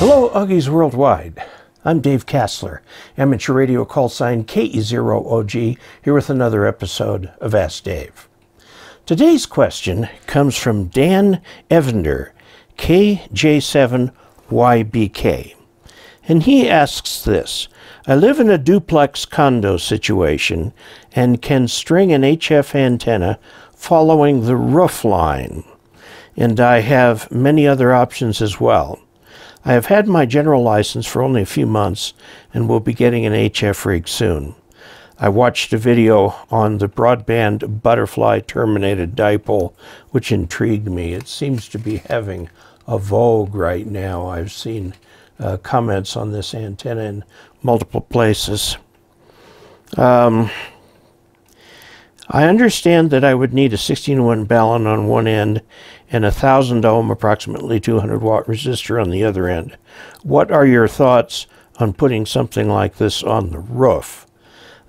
Hello, Uggies Worldwide. I'm Dave Casler, amateur radio call sign KE0OG, here with another episode of Ask Dave. Today's question comes from Dan Evander, KJ7YBK. And he asks this I live in a duplex condo situation and can string an HF antenna following the roof line. And I have many other options as well. I have had my general license for only a few months and will be getting an HF rig soon. I watched a video on the broadband butterfly terminated dipole, which intrigued me. It seems to be having a vogue right now. I've seen uh, comments on this antenna in multiple places. Um, I understand that I would need a 16-1 balun on one end and a 1000 ohm, approximately 200 watt resistor on the other end. What are your thoughts on putting something like this on the roof?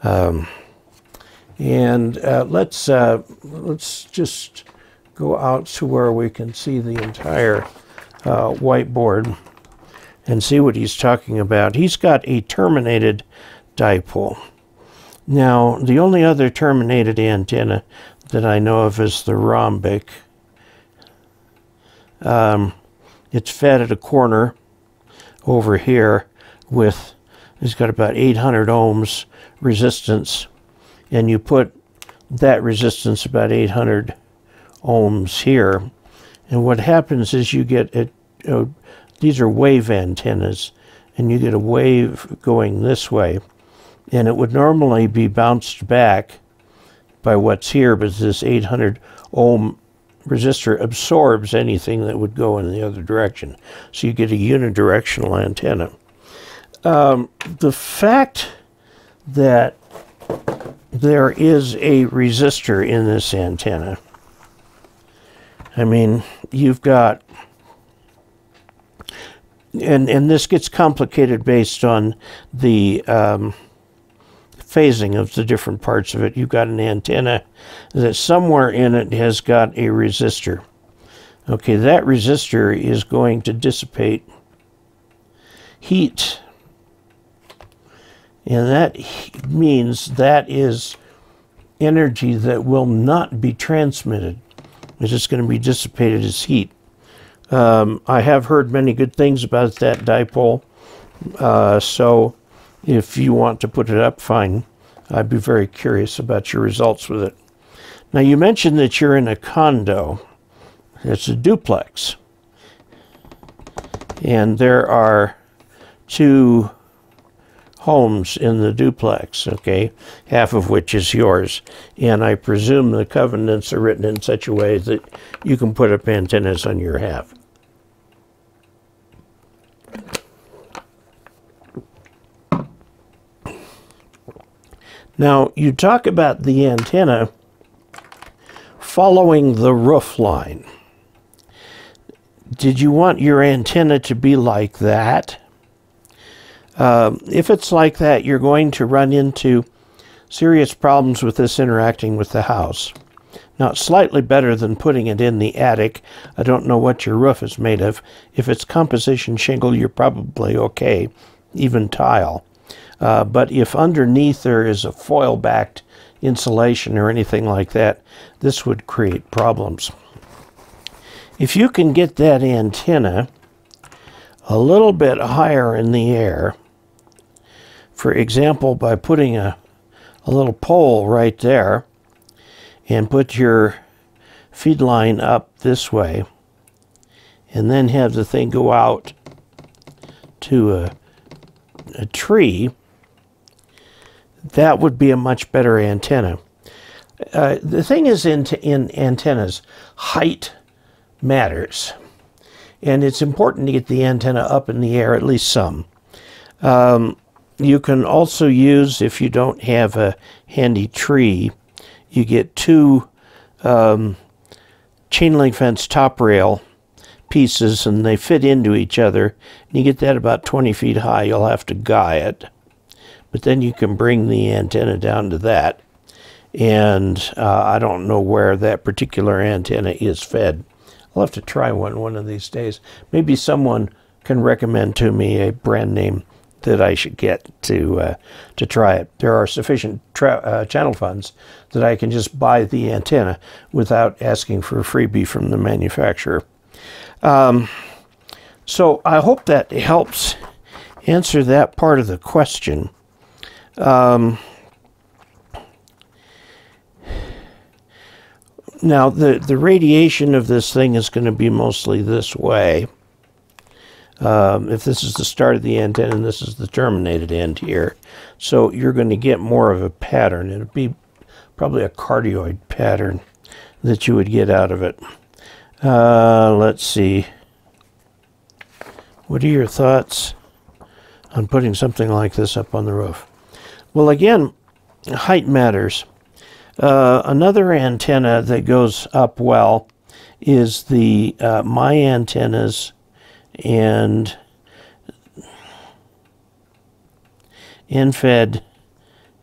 Um, and uh, let's uh, let's just go out to where we can see the entire uh, whiteboard and see what he's talking about. He's got a terminated dipole. Now, the only other terminated antenna that I know of is the rhombic. Um, it's fed at a corner over here with, it's got about 800 ohms resistance, and you put that resistance about 800 ohms here, and what happens is you get it. Uh, these are wave antennas, and you get a wave going this way, and it would normally be bounced back by what's here, but this 800 ohm resistor absorbs anything that would go in the other direction. So you get a unidirectional antenna. Um, the fact that there is a resistor in this antenna, I mean, you've got, and, and this gets complicated based on the, um, phasing of the different parts of it. You've got an antenna that somewhere in it has got a resistor. Okay, that resistor is going to dissipate heat. And that means that is energy that will not be transmitted. It's just going to be dissipated as heat. Um, I have heard many good things about that dipole. Uh, so if you want to put it up, fine. I'd be very curious about your results with it. Now, you mentioned that you're in a condo. It's a duplex. And there are two homes in the duplex, okay, half of which is yours. And I presume the covenants are written in such a way that you can put up antennas on your half. Now, you talk about the antenna following the roof line. Did you want your antenna to be like that? Uh, if it's like that, you're going to run into serious problems with this interacting with the house. Now, slightly better than putting it in the attic. I don't know what your roof is made of. If it's composition shingle, you're probably okay, even tile. Uh, but if underneath there is a foil backed insulation or anything like that, this would create problems. If you can get that antenna a little bit higher in the air, for example, by putting a, a little pole right there and put your feed line up this way, and then have the thing go out to a, a tree, that would be a much better antenna. Uh, the thing is in, in antennas, height matters. And it's important to get the antenna up in the air, at least some. Um, you can also use, if you don't have a handy tree, you get two um, chain link fence top rail pieces and they fit into each other. And you get that about 20 feet high. You'll have to guy it but then you can bring the antenna down to that. And uh, I don't know where that particular antenna is fed. I'll have to try one one of these days. Maybe someone can recommend to me a brand name that I should get to uh, to try it. There are sufficient uh, channel funds that I can just buy the antenna without asking for a freebie from the manufacturer. Um, so I hope that helps answer that part of the question. Um, now the the radiation of this thing is going to be mostly this way. Um, if this is the start of the antenna and this is the terminated end here. So you're going to get more of a pattern. It'll be probably a cardioid pattern that you would get out of it. Uh, let's see. What are your thoughts on putting something like this up on the roof? Well, again, height matters. Uh, another antenna that goes up well is the uh, my antennas and end-fed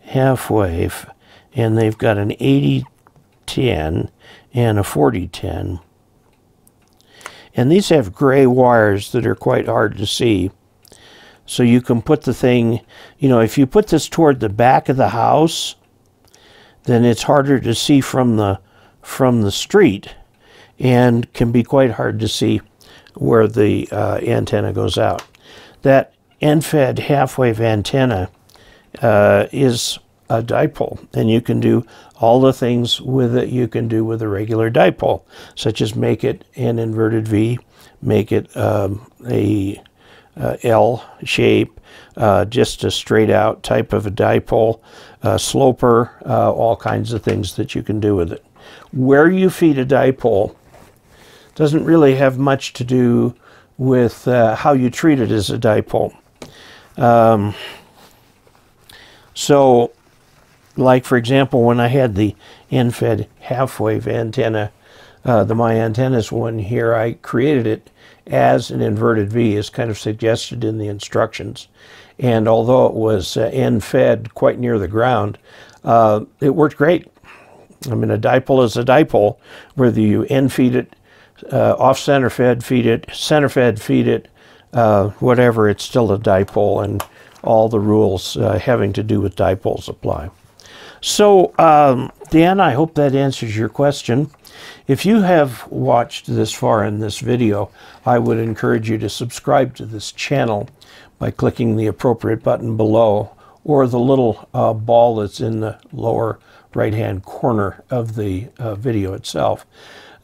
half wave and they've got an 8010 and a 4010 and these have gray wires that are quite hard to see so you can put the thing you know if you put this toward the back of the house then it's harder to see from the from the street and can be quite hard to see where the uh, antenna goes out. That end-fed half-wave antenna uh, is a dipole, and you can do all the things with it you can do with a regular dipole, such as make it an inverted V, make it um, a uh, L shape, uh, just a straight out type of a dipole, uh, sloper, all kinds of things that you can do with it. Where you feed a dipole doesn't really have much to do with uh, how you treat it as a dipole. Um, so, like for example, when I had the end-fed half-wave antenna, uh, the My Antennas one here, I created it as an inverted V, as kind of suggested in the instructions. And although it was uh, end-fed quite near the ground, uh, it worked great. I mean, a dipole is a dipole, whether you end feed it uh, off center fed, feed it, center fed, feed it, uh, whatever, it's still a dipole, and all the rules uh, having to do with dipoles apply. So, um, Dan, I hope that answers your question. If you have watched this far in this video, I would encourage you to subscribe to this channel by clicking the appropriate button below or the little uh, ball that's in the lower right hand corner of the uh, video itself.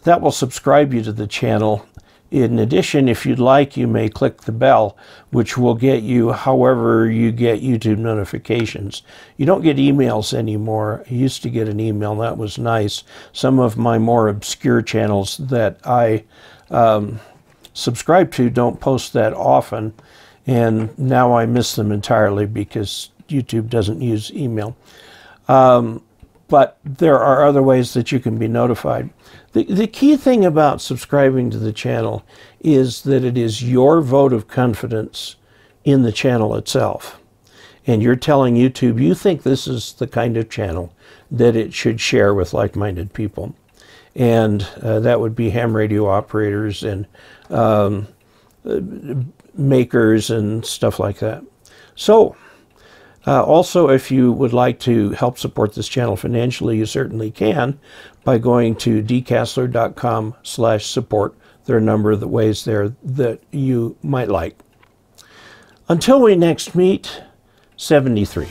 That will subscribe you to the channel. In addition, if you'd like, you may click the bell, which will get you however you get YouTube notifications. You don't get emails anymore. I used to get an email, that was nice. Some of my more obscure channels that I um, subscribe to don't post that often, and now I miss them entirely because YouTube doesn't use email. Um, but there are other ways that you can be notified. The, the key thing about subscribing to the channel is that it is your vote of confidence in the channel itself. And you're telling YouTube you think this is the kind of channel that it should share with like-minded people. And uh, that would be ham radio operators and um, makers and stuff like that. So uh, also, if you would like to help support this channel financially, you certainly can by going to dcasler.com slash support. There are a number of the ways there that you might like. Until we next meet, 73.